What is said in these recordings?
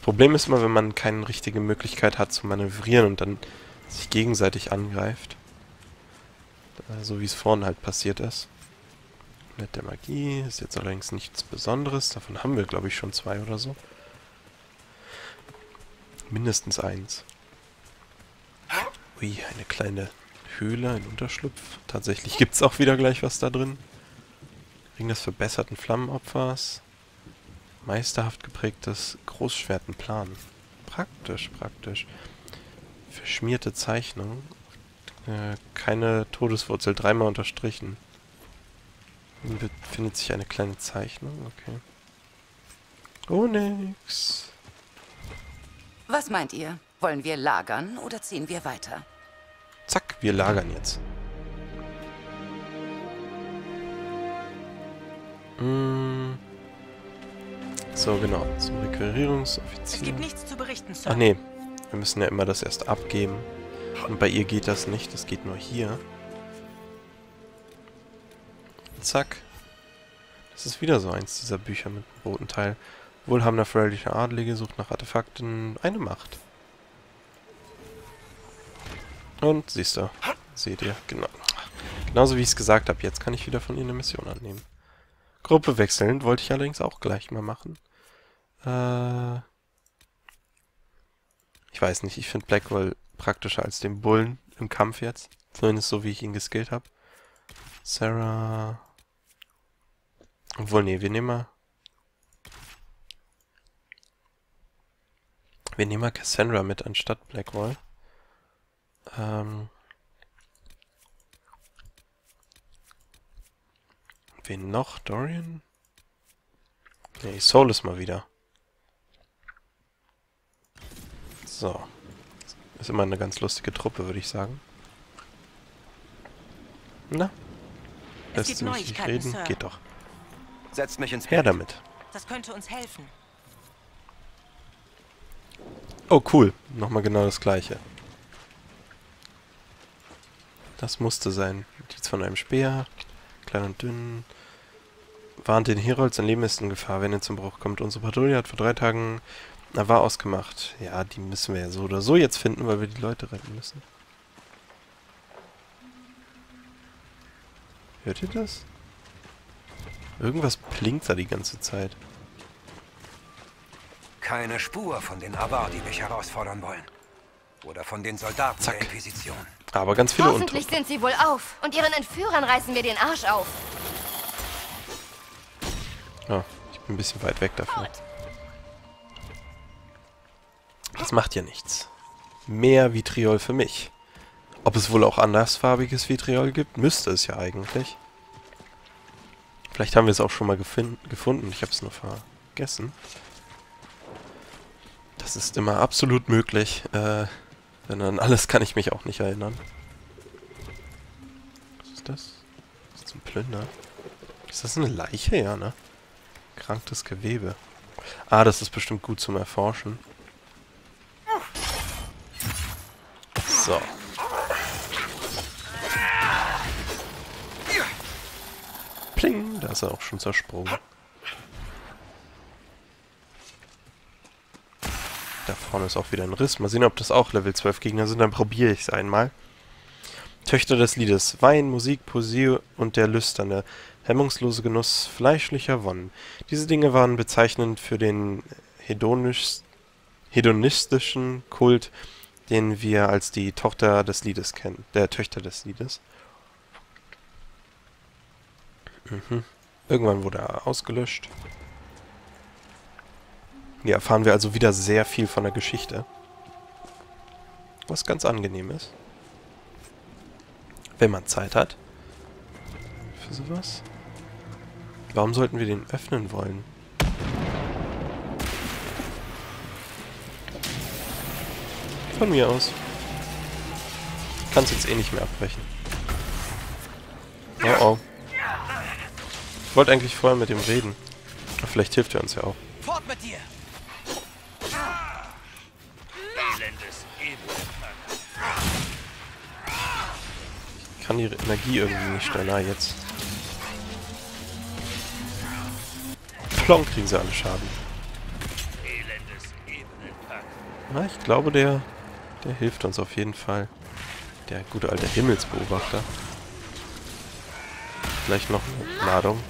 Das Problem ist immer, wenn man keine richtige Möglichkeit hat zu manövrieren und dann sich gegenseitig angreift. So wie es vorhin halt passiert ist. Mit der Magie ist jetzt allerdings nichts Besonderes. Davon haben wir, glaube ich, schon zwei oder so. Mindestens eins. Ui, eine kleine Höhle, ein Unterschlupf. Tatsächlich gibt es auch wieder gleich was da drin. Ring des verbesserten Flammenopfers. Meisterhaft geprägtes Großschwertenplan. Praktisch, praktisch. Verschmierte Zeichnung. Äh, keine Todeswurzel, dreimal unterstrichen. Hier befindet sich eine kleine Zeichnung, okay. Oh, nix. Was meint ihr? Wollen wir lagern oder ziehen wir weiter? Zack, wir lagern jetzt. Mm. So, genau. Zum Requirierungsoffizier. Es gibt nichts zu berichten, Sir. Ach nee, wir müssen ja immer das erst abgeben. Und bei ihr geht das nicht, das geht nur hier. Zack. Das ist wieder so eins dieser Bücher mit dem roten Teil. Wohlhabender freundlicher Adlige sucht nach Artefakten eine Macht. Und siehst du, seht ihr, genau. Genauso wie ich es gesagt habe, jetzt kann ich wieder von ihr eine Mission annehmen. Gruppe wechseln wollte ich allerdings auch gleich mal machen. Äh ich weiß nicht, ich finde Blackwell praktischer als den Bullen im Kampf jetzt. Zumindest so, wie ich ihn geskillt habe. Sarah... Obwohl, nee, wir nehmen mal... Wir nehmen mal Cassandra mit anstatt Blackwall. Ähm... Wen noch? Dorian? Nee, Soul ist mal wieder. So. Ist immer eine ganz lustige Truppe, würde ich sagen. Na? Es Lässt mich nicht reden? Sir. Geht doch. Setzt mich ins Her Bett. damit. Das könnte uns helfen. Oh, cool. Nochmal genau das gleiche. Das musste sein. Notiz von einem Speer. Klein und dünn. Warnt den Herolds, sein Leben ist in Gefahr, wenn er zum Bruch kommt. Unsere Patrouille hat vor drei Tagen... Na, war ausgemacht. Ja, die müssen wir ja so oder so jetzt finden, weil wir die Leute retten müssen. Hört ihr das? Irgendwas blinkt da die ganze Zeit. Keine Spur von den Avar, die mich herausfordern wollen. Oder von den Soldaten Zack. der Inquisition. Aber ganz viele Hoffentlich Untote. sind sie wohl auf. Und ihren Entführern reißen wir den Arsch auf. Ja, ich bin ein bisschen weit weg dafür. Das macht ja nichts. Mehr Vitriol für mich. Ob es wohl auch andersfarbiges Vitriol gibt? Müsste es ja eigentlich. Vielleicht haben wir es auch schon mal gefunden. Ich habe es nur vergessen. Das ist immer absolut möglich. Äh, denn an alles kann ich mich auch nicht erinnern. Was ist das? Was ist ein Plünder? Ist das eine Leiche? Ja, ne? Kranktes Gewebe. Ah, das ist bestimmt gut zum Erforschen. So. Pling, da ist er auch schon zersprungen. Da vorne ist auch wieder ein Riss. Mal sehen, ob das auch Level 12 Gegner sind. Dann probiere ich es einmal. Töchter des Liedes. Wein, Musik, Poesie und der lüsterne, hemmungslose Genuss fleischlicher Wonnen. Diese Dinge waren bezeichnend für den hedonisch, hedonistischen Kult, den wir als die Tochter des Liedes kennen. Der Töchter des Liedes. Mhm. Irgendwann wurde er ausgelöscht. Hier erfahren wir also wieder sehr viel von der Geschichte. Was ganz angenehm ist. Wenn man Zeit hat. Für sowas. Warum sollten wir den öffnen wollen? Von mir aus. Ich kann es jetzt eh nicht mehr abbrechen. Oh oh. Ich wollte eigentlich vorher mit ihm reden. Vielleicht hilft er uns ja auch. Fort mit dir! Ich kann die Energie irgendwie nicht schneller jetzt. Plonk kriegen sie alle Schaden. Na, ich glaube, der, der hilft uns auf jeden Fall. Der gute alte Himmelsbeobachter. Vielleicht noch eine Ladung.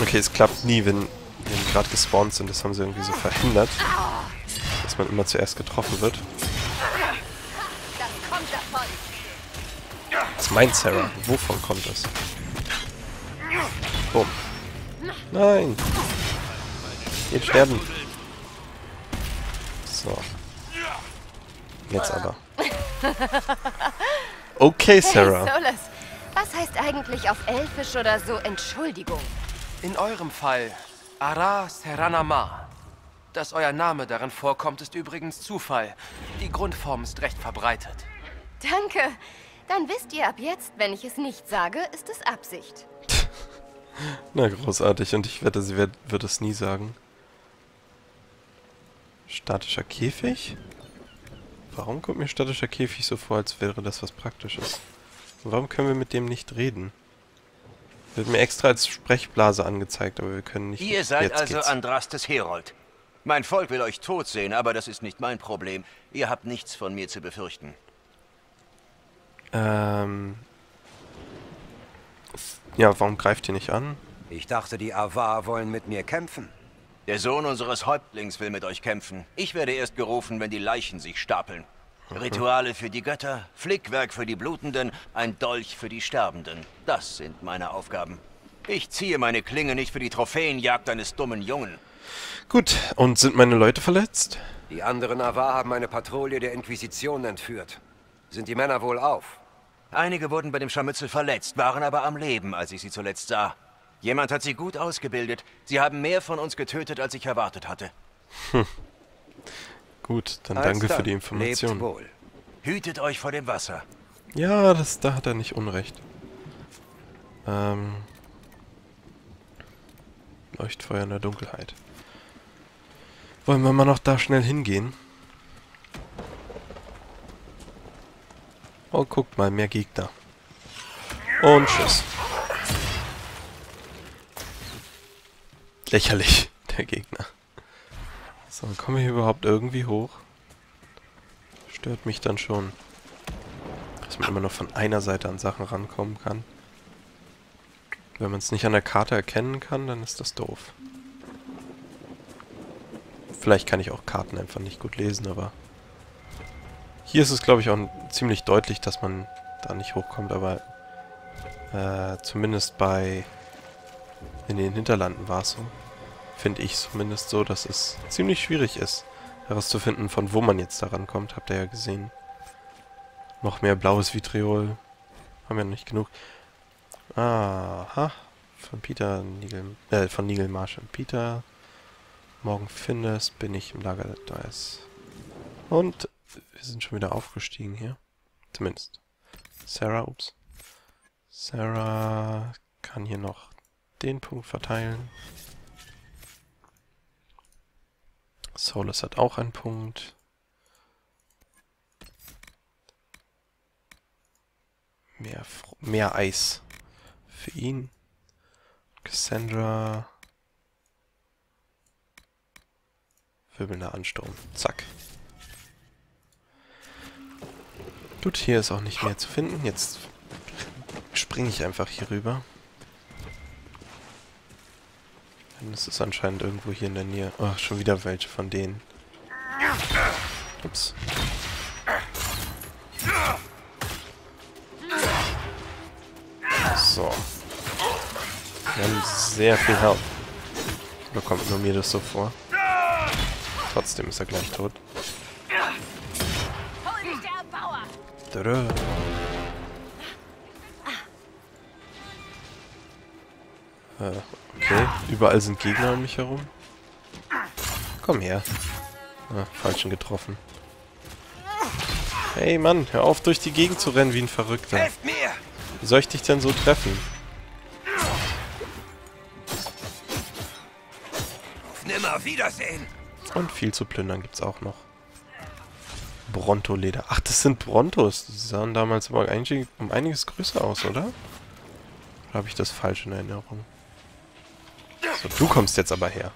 Okay, es klappt nie, wenn wir gerade gespawnt sind. Das haben sie irgendwie so verhindert. Dass man immer zuerst getroffen wird. Das. Was meint Sarah? Wovon kommt es? Bumm. Nein! Geht sterben. So. Jetzt aber. Okay, Sarah. Hey, Solus, was heißt eigentlich auf Elfisch oder so Entschuldigung? In eurem Fall Ara Seranama. Dass euer Name darin vorkommt, ist übrigens Zufall. Die Grundform ist recht verbreitet. Danke. Dann wisst ihr ab jetzt, wenn ich es nicht sage, ist es Absicht. Na, großartig. Und ich wette, sie wird, wird es nie sagen. Statischer Käfig? Warum kommt mir statischer Käfig so vor, als wäre das was Praktisches? Und warum können wir mit dem nicht reden? Wird mir extra als Sprechblase angezeigt, aber wir können nicht... Ihr seid Jetzt also geht's. Andrastes Herold. Mein Volk will euch tot sehen, aber das ist nicht mein Problem. Ihr habt nichts von mir zu befürchten. Ähm... Ja, warum greift ihr nicht an? Ich dachte, die Avar wollen mit mir kämpfen. Der Sohn unseres Häuptlings will mit euch kämpfen. Ich werde erst gerufen, wenn die Leichen sich stapeln. Rituale für die Götter, Flickwerk für die Blutenden, ein Dolch für die Sterbenden. Das sind meine Aufgaben. Ich ziehe meine Klinge nicht für die Trophäenjagd eines dummen Jungen. Gut, und sind meine Leute verletzt? Die anderen Avar haben eine Patrouille der Inquisition entführt. Sind die Männer wohl auf? Einige wurden bei dem Scharmützel verletzt, waren aber am Leben, als ich sie zuletzt sah. Jemand hat sie gut ausgebildet. Sie haben mehr von uns getötet, als ich erwartet hatte. Gut, dann Als danke für dann. die Lebt Information. wohl. Hütet euch vor dem Wasser. Ja, das, da hat er nicht unrecht. Ähm... Leuchtfeuer in der Dunkelheit. Wollen wir mal noch da schnell hingehen? Oh, guckt mal, mehr Gegner. Und tschüss. Lächerlich, der Gegner. So, kommen wir hier überhaupt irgendwie hoch? Stört mich dann schon. Dass man immer nur von einer Seite an Sachen rankommen kann. Wenn man es nicht an der Karte erkennen kann, dann ist das doof. Vielleicht kann ich auch Karten einfach nicht gut lesen, aber... Hier ist es, glaube ich, auch ziemlich deutlich, dass man da nicht hochkommt, aber... Äh, zumindest bei... In den Hinterlanden war es so. Finde ich zumindest so, dass es ziemlich schwierig ist, herauszufinden, von wo man jetzt da rankommt. Habt ihr ja gesehen. Noch mehr blaues Vitriol. Haben wir noch nicht genug. Aha. Von Peter Nigel, äh, von Nigel Marshall. Peter, morgen findest, bin ich im Lager Dice. Und wir sind schon wieder aufgestiegen hier. Zumindest. Sarah, ups. Sarah kann hier noch den Punkt verteilen. Solus hat auch einen Punkt. Mehr, mehr Eis für ihn. Cassandra. Wirbelnder Ansturm. Zack. Gut, hier ist auch nicht mehr zu finden. Jetzt springe ich einfach hier rüber. Denn es ist anscheinend irgendwo hier in der Nähe. Oh, schon wieder welche von denen. Ups. So. Wir haben sehr viel Health. Oder kommt nur mir das so vor? Trotzdem ist er gleich tot. Tada. Äh, okay. Überall sind Gegner um mich herum. Komm her. Ah, falschen getroffen. Hey Mann, hör auf durch die Gegend zu rennen wie ein Verrückter. Wie soll ich dich denn so treffen? Auf nimmer Wiedersehen! Und viel zu plündern gibt's auch noch. Bronto-Leder. Ach, das sind Brontos. Die sahen damals aber eigentlich um einiges größer aus, oder? Oder habe ich das falsch in Erinnerung? So, du kommst jetzt aber her.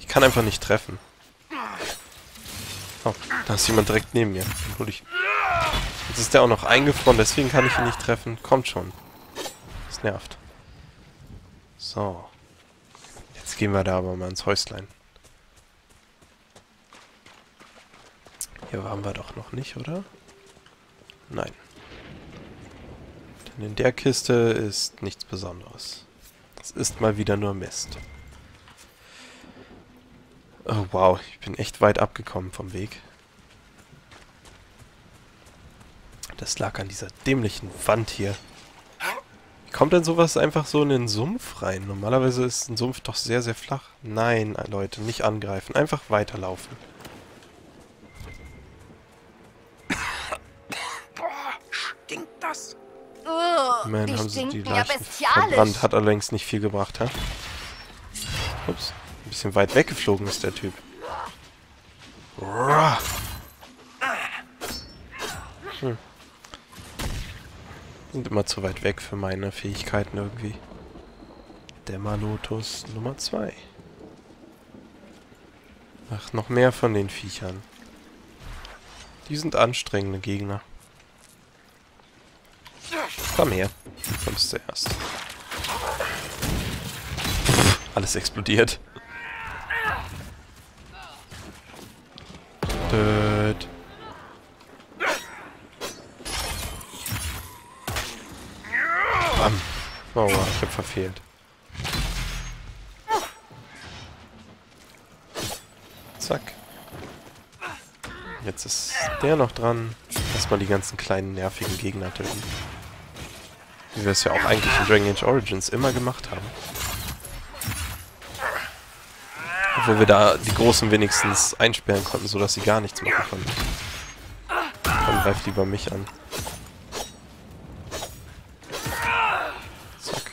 Ich kann einfach nicht treffen. Oh, da ist jemand direkt neben mir. Jetzt ist der auch noch eingefroren, deswegen kann ich ihn nicht treffen. Kommt schon. Das nervt. So. Jetzt gehen wir da aber mal ins Häuslein. Hier waren wir doch noch nicht, oder? Nein. Denn in der Kiste ist nichts Besonderes. Das ist mal wieder nur Mist. Oh wow, ich bin echt weit abgekommen vom Weg. Das lag an dieser dämlichen Wand hier. Wie kommt denn sowas einfach so in den Sumpf rein? Normalerweise ist ein Sumpf doch sehr, sehr flach. Nein, Leute, nicht angreifen. Einfach weiterlaufen. Stinkt das? Immerhin die haben sie die ja Leichen verbrannt. Hat allerdings nicht viel gebracht, hä? Ups. Ein bisschen weit weggeflogen ist der Typ. Hm. Sind immer zu weit weg für meine Fähigkeiten irgendwie. Dämmerlotus Nummer 2. Ach, noch mehr von den Viechern. Die sind anstrengende Gegner. Komm her. Du kommst zuerst. Alles explodiert. Död. Bam. Oh, ich hab verfehlt. Zack. Jetzt ist der noch dran. Erstmal die ganzen kleinen nervigen Gegner töten. Wie wir es ja auch eigentlich in Dragon Age Origins immer gemacht haben. Obwohl wir da die Großen wenigstens einsperren konnten, sodass sie gar nichts machen konnten. Dann greift lieber mich an. Zack.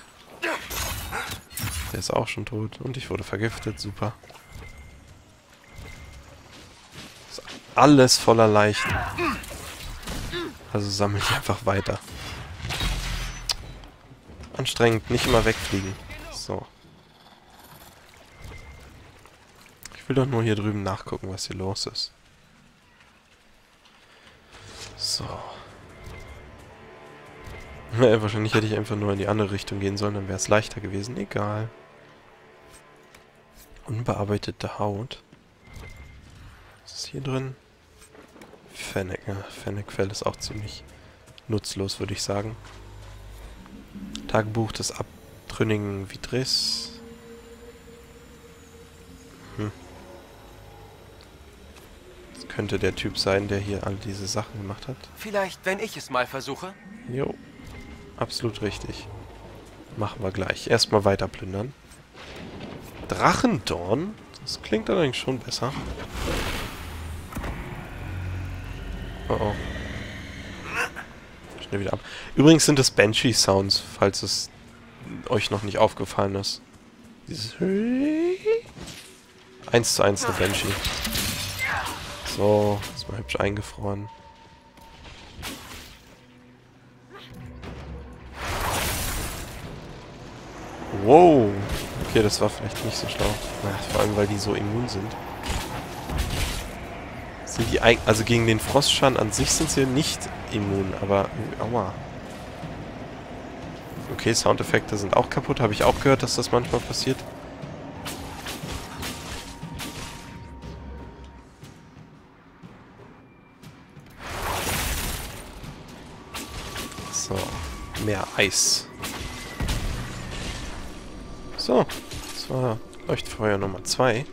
Der ist auch schon tot. Und ich wurde vergiftet. Super. Ist alles voller Leichen. Also sammle ich einfach weiter. Anstrengend, nicht immer wegfliegen. So. Ich will doch nur hier drüben nachgucken, was hier los ist. So. Naja, wahrscheinlich hätte ich einfach nur in die andere Richtung gehen sollen, dann wäre es leichter gewesen. Egal. Unbearbeitete Haut. Was ist hier drin? Fennec. Ja, Fennec-Fell ist auch ziemlich nutzlos, würde ich sagen. Tagebuch des abtrünnigen Vitris. Hm. Das könnte der Typ sein, der hier all diese Sachen gemacht hat. Vielleicht, wenn ich es mal versuche? Jo. Absolut richtig. Machen wir gleich. Erstmal weiter plündern. Drachendorn? Das klingt allerdings schon besser. Oh oh. Schnell wieder ab. Übrigens sind es Banshee-Sounds, falls es euch noch nicht aufgefallen ist. Dieses 1 zu 1 eine Banshee. So, ist mal hübsch eingefroren. Wow. Okay, das war vielleicht nicht so schlau. Naja, vor allem, weil die so immun sind. Sind die eig also gegen den Frostschaden an sich sind sie nicht immun, aber... Aua. Okay, Soundeffekte sind auch kaputt. Habe ich auch gehört, dass das manchmal passiert. So, mehr Eis. So, das war Leuchtfeuer Nummer 2.